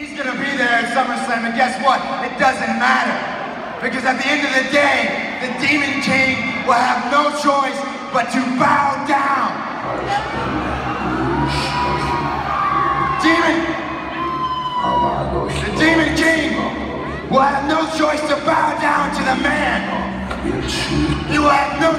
He's gonna be there at SummerSlam, and guess what? It doesn't matter. Because at the end of the day, the Demon King will have no choice but to bow down. Demon, the Demon King will have no choice to bow down to the man. You will have no